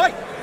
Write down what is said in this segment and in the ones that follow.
Fight!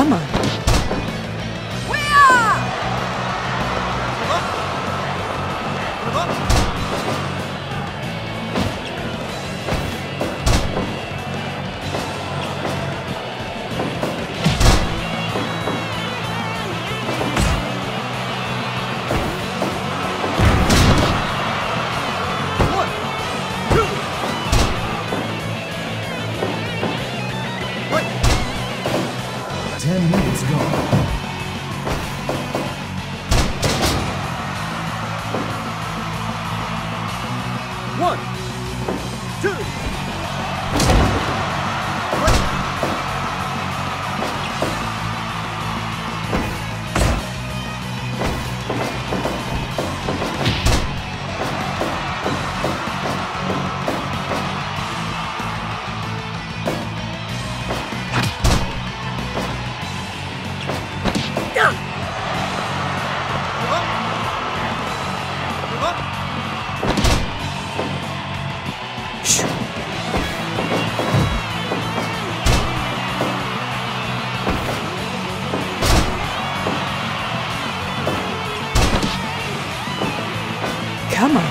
Come on. Ten minutes gone. On.